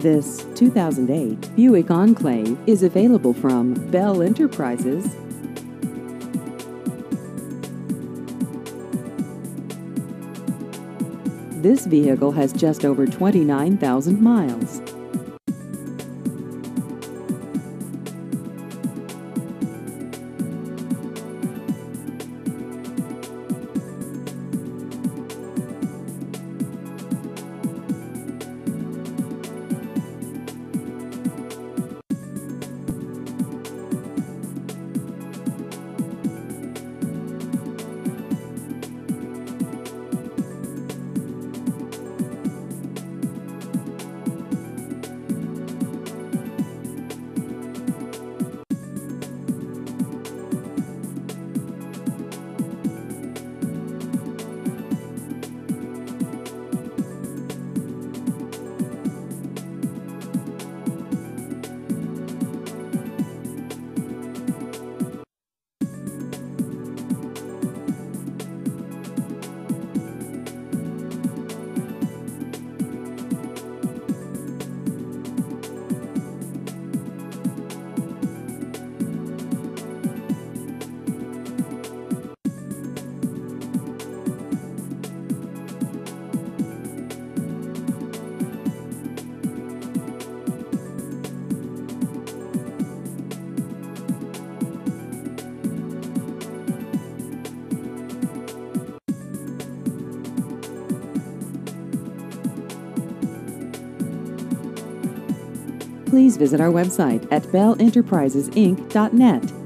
This 2008 Buick Enclave is available from Bel Enterprises. This vehicle has just over 29,000 miles. Please visit our website at belenterprisesinc.net.